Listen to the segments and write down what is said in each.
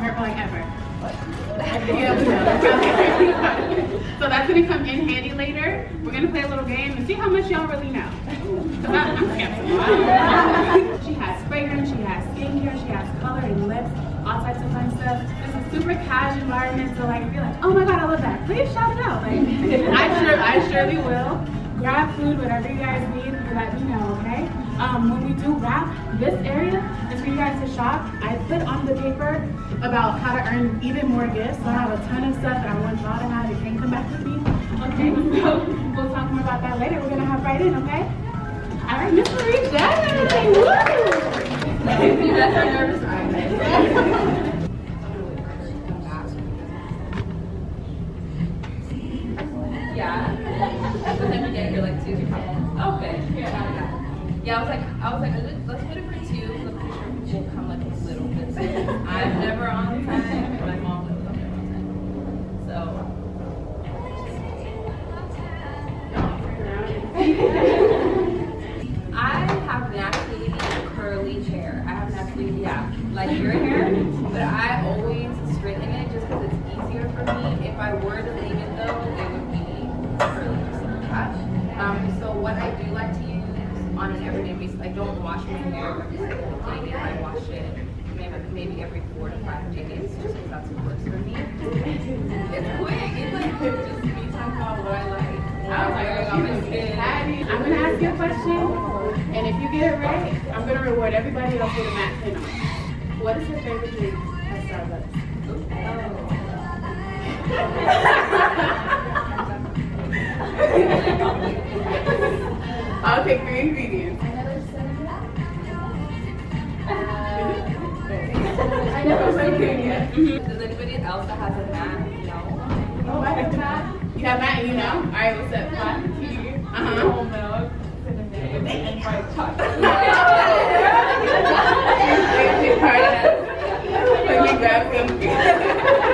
been more hurt ever? so that's gonna come in handy later. We're gonna play a little game and see how much y'all really know. She has fragrance, she has skincare, she has color and lips, all types of fun stuff. This is super casual environment, so like if you're like, oh my god, I love that, please shout it out. Like I sure I surely will. Grab food, whatever you guys need, let me know, okay? Um, when we do wrap, this area for you guys to shop. I put on the paper about how to earn even more gifts. So I have a ton of stuff that I want y'all to have. You can come back with me. Okay, so we'll talk more about that later. We're gonna have right in, okay? All right, Miss Marie Jackson. Woo! That's our nervous Yeah. But then you get here like two Okay. Yeah. Yeah, I was like, I was like, I'm gonna ask you a question, and if you get it right, I'm gonna reward everybody else with a matte pin on. What is your favorite drink at Starbucks? Take three ingredients. I yet. Does anybody else that has a mat know? Oh, I have a mat. You have mat, you know? All right, what's up? Black tea, uh-huh. whole milk, cinnamon, and white chocolate. Let me grab some.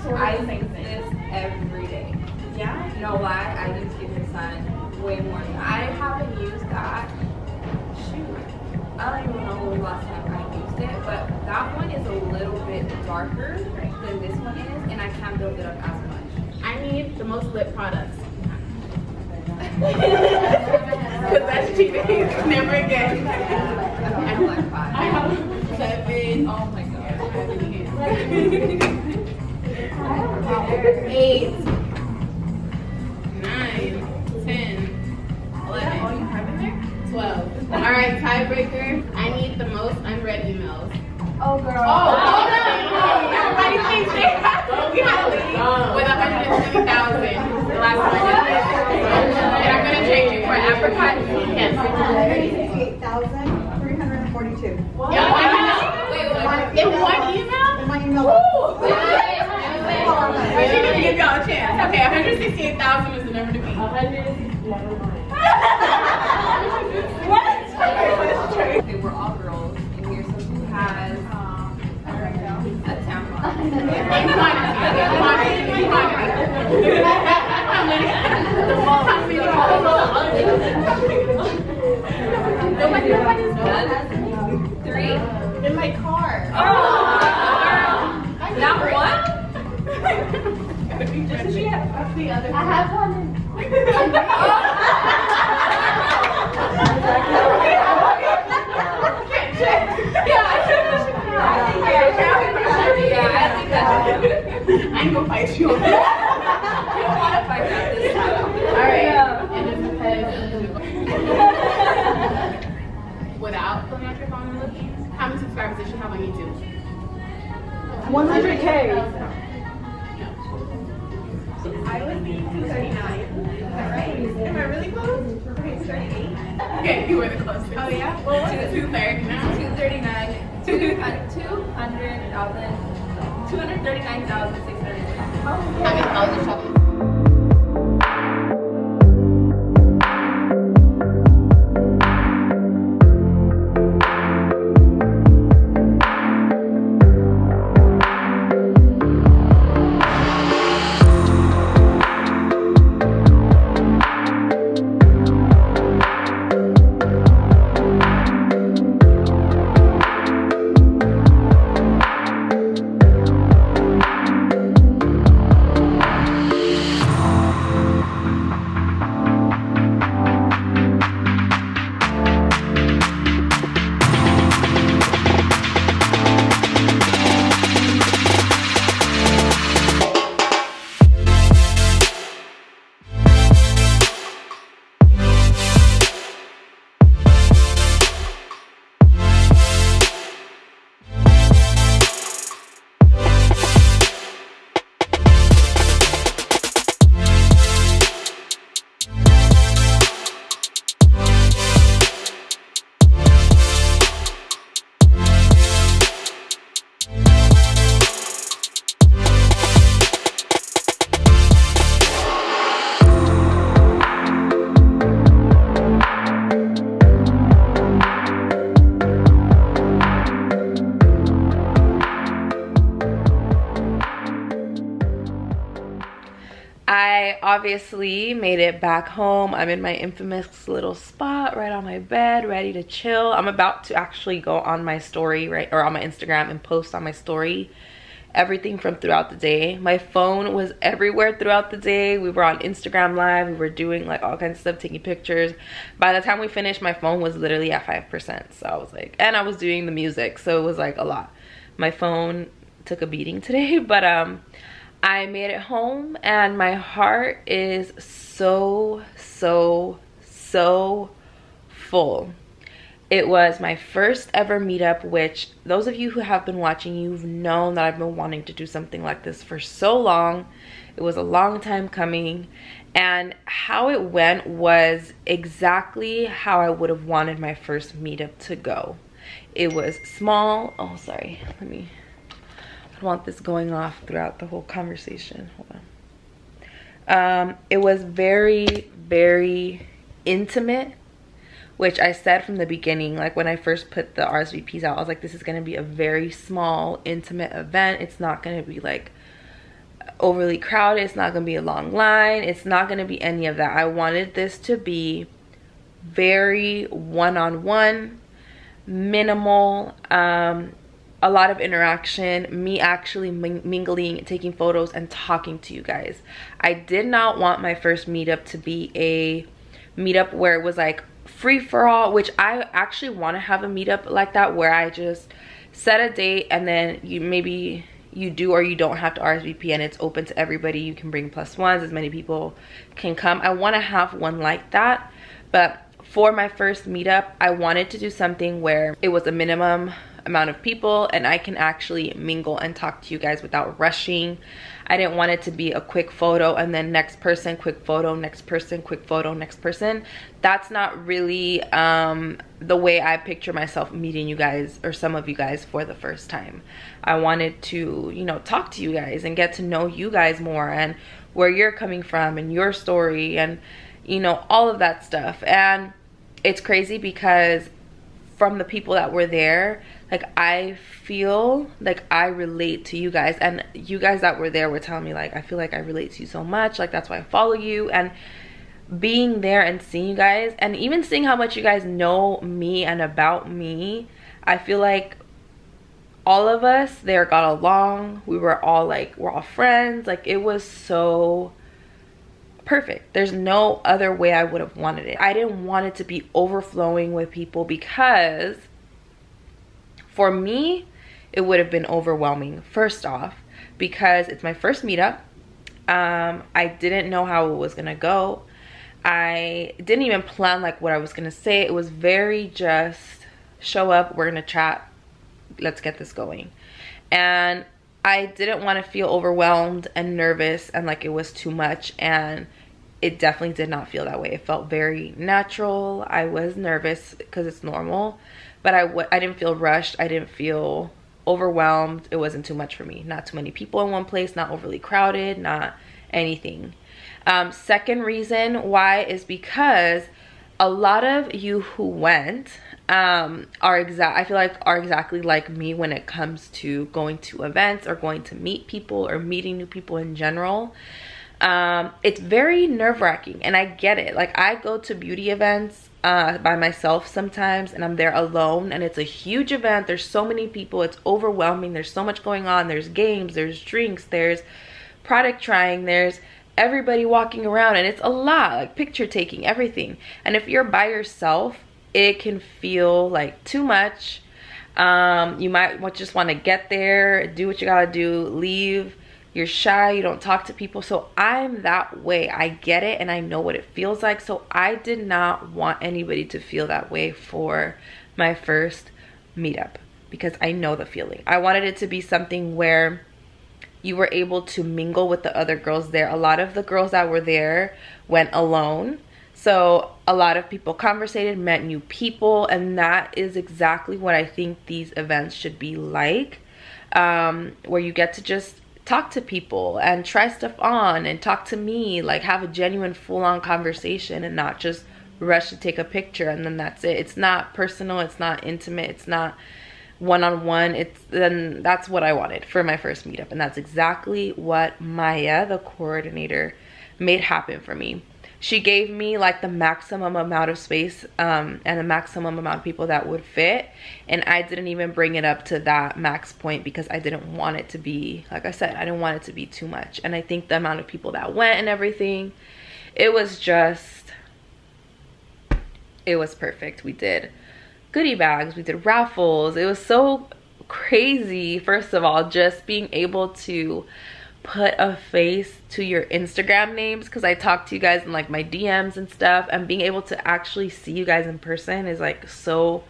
I sort of I the same thing. this every day. Yeah? You know why? I use Give Sun way more. I haven't used that. Shoot. I don't even know the last time I used it, but that one is a little bit darker than this one is, and I can't build it up as much. I need the most lip products. Because that's cheating. Never again. I have like five. I have seven. Oh my god. Eight. Nine. Ten. Eleven. All you have in there? Twelve. All right, tiebreaker. I need the most unread emails. Oh, girl. Oh, hold on. Everybody thinks they have we had a lead with 120,000 the last one. Oh, and I'm going to change it for apricot. Yes. 168,342. Yeah, wait, wait, In one email? In one email. We 116,000 is the number to beat. 116,000. what? They were all girls, and here's someone who has a tampon. In my car. Oh. Doesn't she have the other? I have one. I ain't gonna fight you on that. you don't want to fight that this time. Alright. Yeah. Without pulling out your phone and looking, how many subscribers does she have on YouTube? 100k. Two hundred thousand, two hundred thirty-nine thousand six hundred. How many dollars $600,000. Obviously made it back home. I'm in my infamous little spot right on my bed, ready to chill. I'm about to actually go on my story, right, or on my Instagram and post on my story everything from throughout the day. My phone was everywhere throughout the day. We were on Instagram live. We were doing like all kinds of stuff, taking pictures. By the time we finished, my phone was literally at 5%. So I was like, and I was doing the music. So it was like a lot. My phone took a beating today, but um, I made it home and my heart is so, so, so full. It was my first ever meetup, which those of you who have been watching, you've known that I've been wanting to do something like this for so long. It was a long time coming. And how it went was exactly how I would have wanted my first meetup to go. It was small. Oh, sorry. Let me Want this going off throughout the whole conversation. Hold on. Um, it was very, very intimate, which I said from the beginning, like when I first put the RSVPs out, I was like, this is going to be a very small, intimate event. It's not going to be like overly crowded. It's not going to be a long line. It's not going to be any of that. I wanted this to be very one-on-one, -on -one, minimal, um, a lot of interaction, me actually mingling, taking photos, and talking to you guys. I did not want my first meetup to be a meetup where it was like free for all, which I actually want to have a meetup like that where I just set a date and then you maybe you do or you don't have to RSVP and it's open to everybody. You can bring plus ones, as many people can come. I want to have one like that, but for my first meetup, I wanted to do something where it was a minimum amount of people and I can actually mingle and talk to you guys without rushing. I didn't want it to be a quick photo and then next person, quick photo, next person, quick photo, next person. That's not really um, the way I picture myself meeting you guys or some of you guys for the first time. I wanted to, you know, talk to you guys and get to know you guys more and where you're coming from and your story and, you know, all of that stuff. And it's crazy because from the people that were there, like I feel like I relate to you guys and you guys that were there were telling me like I feel like I relate to you so much like that's why I follow you. And being there and seeing you guys and even seeing how much you guys know me and about me I feel like all of us there got along. We were all like we're all friends. Like it was so perfect. There's no other way I would have wanted it. I didn't want it to be overflowing with people because for me, it would have been overwhelming, first off, because it's my first meetup. Um, I didn't know how it was gonna go. I didn't even plan like what I was gonna say. It was very just show up, we're gonna chat, let's get this going. And I didn't want to feel overwhelmed and nervous and like it was too much and it definitely did not feel that way. It felt very natural. I was nervous because it's normal but I w I didn't feel rushed. I didn't feel overwhelmed. It wasn't too much for me. Not too many people in one place, not overly crowded, not anything. Um, second reason why is because a lot of you who went um, are exact I feel like are exactly like me when it comes to going to events or going to meet people or meeting new people in general. Um, it's very nerve-wracking and I get it. Like I go to beauty events uh, by myself sometimes and I'm there alone and it's a huge event. There's so many people. It's overwhelming. There's so much going on. There's games, there's drinks, there's product trying, there's everybody walking around and it's a lot like picture taking, everything. And if you're by yourself, it can feel like too much. Um, you might just want to get there, do what you gotta do, leave you're shy, you don't talk to people. So I'm that way. I get it and I know what it feels like. So I did not want anybody to feel that way for my first meetup because I know the feeling. I wanted it to be something where you were able to mingle with the other girls there. A lot of the girls that were there went alone. So a lot of people conversated, met new people, and that is exactly what I think these events should be like. Um, where you get to just talk to people and try stuff on and talk to me like have a genuine full-on conversation and not just rush to take a picture and then that's it. It's not personal it's not intimate it's not one-on-one. It's then that's what i wanted for my first meetup and that's exactly what maya the coordinator made happen for me she gave me like the maximum amount of space um, and the maximum amount of people that would fit. And I didn't even bring it up to that max point because I didn't want it to be like I said I didn't want it to be too much. And I think the amount of people that went and everything it was just it was perfect. We did goodie bags we did raffles. It was so crazy first of all just being able to put a face to your Instagram names because I talk to you guys in like my DMs and stuff and being able to actually see you guys in person is like so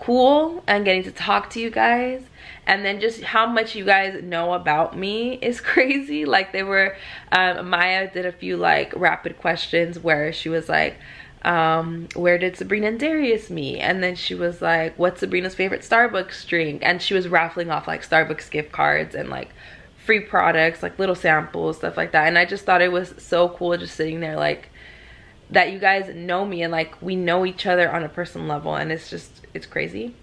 cool and getting to talk to you guys and then just how much you guys know about me is crazy like they were um, Maya did a few like rapid questions where she was like um, where did Sabrina and Darius meet? And then she was like, what's Sabrina's favorite Starbucks drink? And she was raffling off like Starbucks gift cards and like free products, like little samples, stuff like that. And I just thought it was so cool just sitting there like that you guys know me and like we know each other on a personal level and it's just, it's crazy.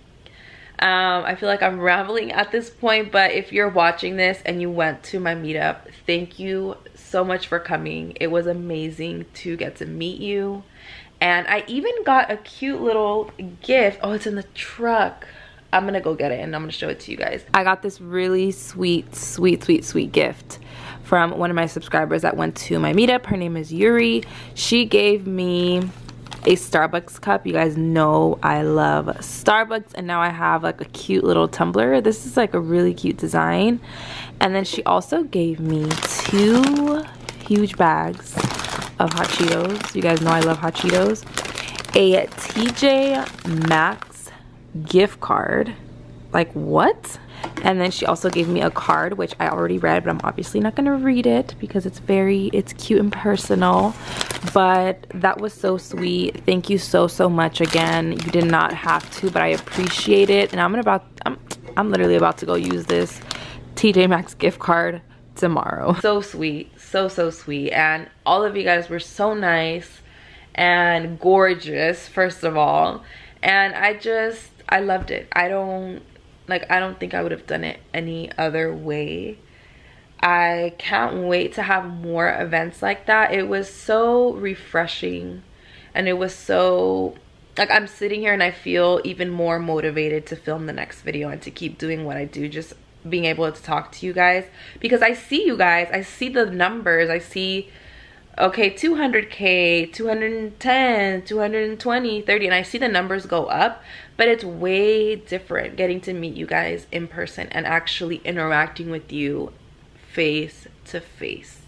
Um, I feel like I'm rambling at this point, but if you're watching this and you went to my meetup, thank you so much for coming. It was amazing to get to meet you. And I even got a cute little gift. Oh, it's in the truck. I'm gonna go get it and I'm gonna show it to you guys. I got this really sweet, sweet, sweet, sweet gift from one of my subscribers that went to my meetup. Her name is Yuri. She gave me a Starbucks cup. You guys know I love Starbucks and now I have like a cute little tumbler. This is like a really cute design. And then she also gave me two huge bags of hot Cheetos. You guys know I love hot Cheetos. A TJ Maxx gift card. Like what? And then she also gave me a card, which I already read, but I'm obviously not gonna read it because it's very, it's cute and personal. But that was so sweet. Thank you so, so much again. You did not have to, but I appreciate it. And I'm gonna about, I'm, I'm literally about to go use this TJ Maxx gift card tomorrow. So sweet, so, so sweet. And all of you guys were so nice and gorgeous, first of all. And I just, I loved it. I don't like I don't think I would have done it any other way. I can't wait to have more events like that. It was so refreshing and it was so like I'm sitting here and I feel even more motivated to film the next video and to keep doing what I do just being able to talk to you guys because I see you guys. I see the numbers. I see okay 200k 210 220 30 and i see the numbers go up but it's way different getting to meet you guys in person and actually interacting with you face to face.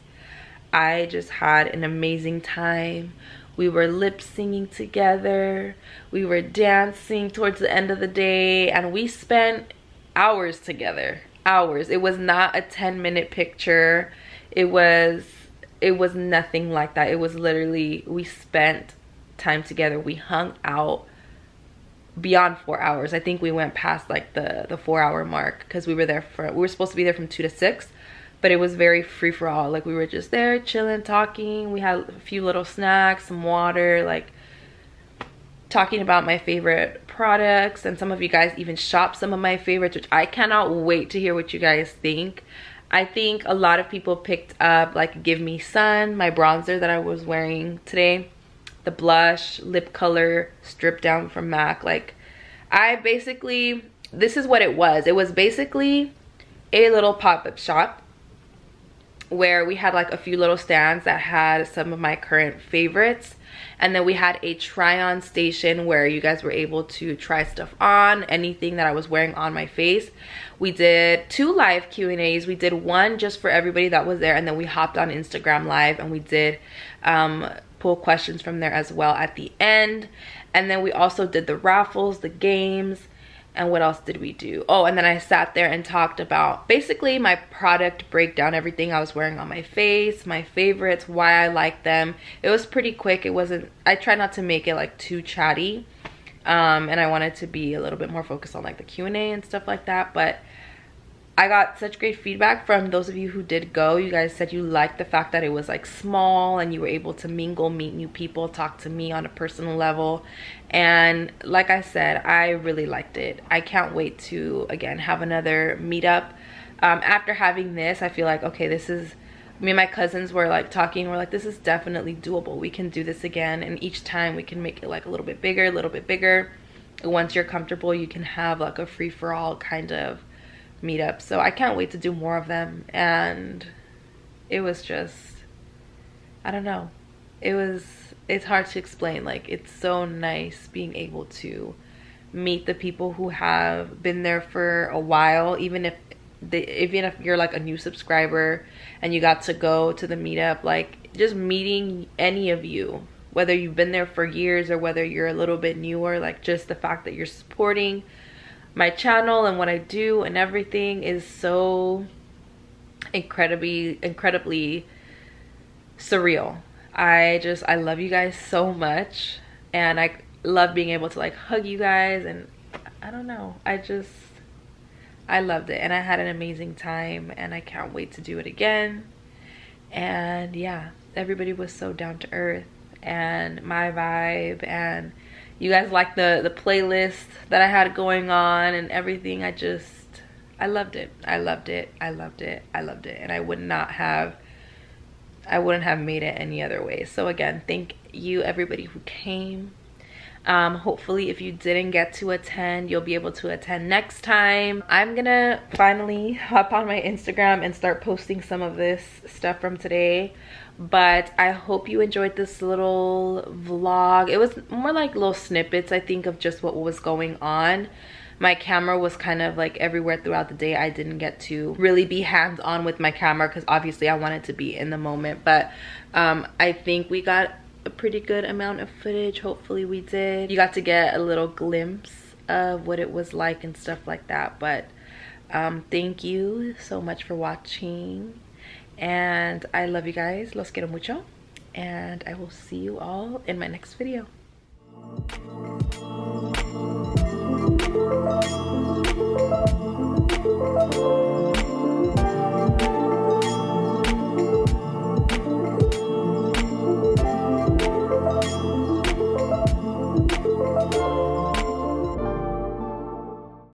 I just had an amazing time. We were lip singing together. We were dancing towards the end of the day and we spent hours together. Hours. It was not a 10 minute picture. It was it was nothing like that. It was literally, we spent time together. We hung out beyond four hours. I think we went past like the, the four hour mark because we were there for, we were supposed to be there from two to six, but it was very free for all. Like we were just there chilling, talking. We had a few little snacks, some water, like talking about my favorite products. And some of you guys even shop some of my favorites, which I cannot wait to hear what you guys think. I think a lot of people picked up like Give Me Sun, my bronzer that I was wearing today. The blush, lip color, Stripdown from MAC. Like I basically, this is what it was. It was basically a little pop-up shop where we had like a few little stands that had some of my current favorites and then we had a try on station where you guys were able to try stuff on anything that i was wearing on my face we did two live q and a's. We did one just for everybody that was there and then we hopped on instagram live and we did um, pull questions from there as well at the end. And then we also did the raffles the games and what else did we do? Oh and then i sat there and talked about basically my product breakdown everything i was wearing on my face my favorites why i like them. It was pretty quick. It wasn't i tried not to make it like too chatty um, and i wanted to be a little bit more focused on like the q and a and stuff like that but I got such great feedback from those of you who did go. You guys said you liked the fact that it was like small and you were able to mingle, meet new people, talk to me on a personal level. And like I said, I really liked it. I can't wait to, again, have another meetup. Um, after having this, I feel like, okay, this is me and my cousins were like talking we're like this is definitely doable we can do this again and each time we can make it like a little bit bigger a little bit bigger once you're comfortable you can have like a free-for-all kind of meetup so i can't wait to do more of them. And it was just i don't know. It was it's hard to explain. Like it's so nice being able to meet the people who have been there for a while even if the, even if you're like a new subscriber and you got to go to the meetup. Like just meeting any of you whether you've been there for years or whether you're a little bit newer like just the fact that you're supporting my channel and what I do and everything is so incredibly incredibly surreal. I just I love you guys so much and I love being able to like hug you guys and I don't know. I just I loved it and I had an amazing time and I can't wait to do it again. And yeah everybody was so down to earth and my vibe and you guys like the the playlist that I had going on and everything? I just I loved it. I loved it. I loved it. I loved it. And I would not have I wouldn't have made it any other way. So again thank you everybody who came um, hopefully if you didn't get to attend you'll be able to attend next time. I'm gonna finally hop on my instagram and start posting some of this stuff from today. But i hope you enjoyed this little vlog. It was more like little snippets i think of just what was going on. My camera was kind of like everywhere throughout the day. I didn't get to really be hands-on with my camera because obviously i wanted to be in the moment. But um, i think we got a pretty good amount of footage. Hopefully we did. You got to get a little glimpse of what it was like and stuff like that. But um, thank you so much for watching. And I love you guys. Los quiero mucho. And I will see you all in my next video.